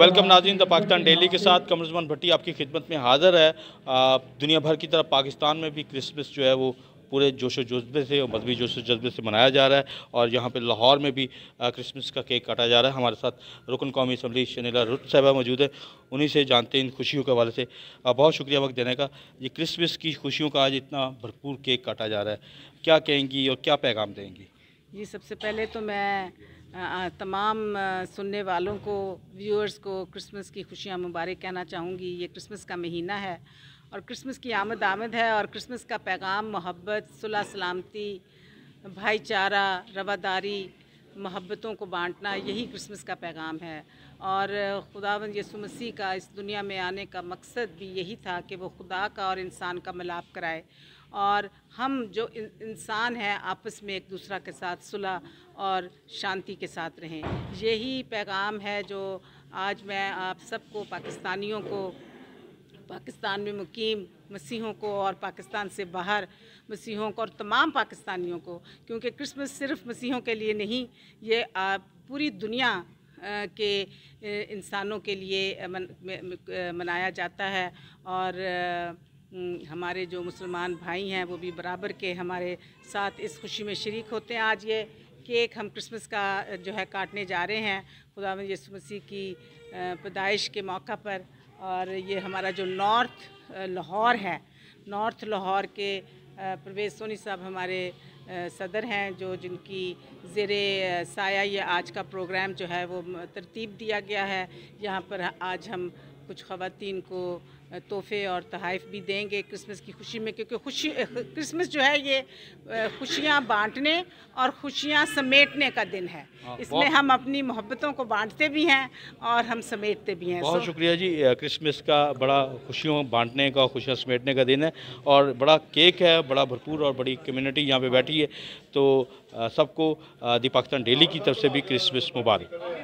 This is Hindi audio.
Welcome Nazeen the Pakistan daily के साथ। कमरजमान भट्टी आपकी खिदमत में हाज़िर है। दुनिया भर की तरफ़ पाकिस्तान में भी क्रिसमस जो है वो पूरे जोश व जज्बे से और मजहबी जोश व जज्बे से मनाया जा रहा है और यहाँ पे लाहौर में भी क्रिसमस का केक काटा जा रहा है। हमारे साथ रुकन कौमी असम्बली शनीला रुत साहबा मौजूद है। उन्हीं से जानते हैं इन खुशियों के हवाले से। बहुत शुक्रिया वक्त देने का। ये क्रिसमस की खुशियों का आज इतना भरपूर केक काटा जा रहा है। क्या कहेंगी और क्या पैगाम देंगी? जी, सबसे पहले तो मैं तमाम सुनने वालों को व्यूअर्स को क्रिसमस की खुशियाँ मुबारक कहना चाहूँगी। ये क्रिसमस का महीना है और क्रिसमस की आमद आमद है और क्रिसमस का पैगाम, मोहब्बत सुलह सलामती भाईचारा, रवादारी मोहब्बतों को बांटना यही क्रिसमस का पैगाम है। और खुदावंद यसु मसीह का इस दुनिया में आने का मकसद भी यही था कि वो खुदा का और इंसान का मिलाप कराए। और हम जो इंसान हैं, आपस में एक दूसरा के साथ सुलह और शांति के साथ रहें। यही पैगाम है जो आज मैं आप सबको, पाकिस्तानियों को पाकिस्तान में मुकीम मसीहों को और पाकिस्तान से बाहर मसीहों को और तमाम पाकिस्तानियों को क्योंकि क्रिसमस सिर्फ़ मसीहों के लिए नहीं ये पूरी दुनिया के इंसानों के लिए मन, मनाया जाता है। और हमारे जो मुसलमान भाई हैं वो भी बराबर के हमारे साथ इस खुशी में शरीक होते हैं। आज ये केक हम क्रिसमस का जो है काटने जा रहे हैं। खुदा यसु मसीह की पैदाइश के मौका पर और ये हमारा जो नॉर्थ लाहौर है, नॉर्थ लाहौर के प्रवेश सोनी साहब हमारे सदर हैं, जो जिनकी ज़ेर साया ये आज का प्रोग्राम जो है वो तरतीब दिया गया है। यहाँ पर आज हम कुछ ख़वान को तोहफे और तहफ़ भी देंगे क्रिसमस की खुशी में क्योंकि खुशी क्रिसमस जो है ये खुशियाँ बांटने और खुशियाँ समेटने का दिन है। हाँ, इसमें हम अपनी मोहब्बतों को बांटते भी हैं और हम समेटते भी हैं। बहुत शुक्रिया जी क्रिसमस का बड़ा खुशियों बांटने का खुशियाँ समेटने का दिन है और बड़ा केक है बड़ा भरपूर और बड़ी कम्यूनिटी यहाँ पर बैठी है। तो सबको दी पाकिस्तान डेली की तरफ़ से भी क्रिसमस मुबारक।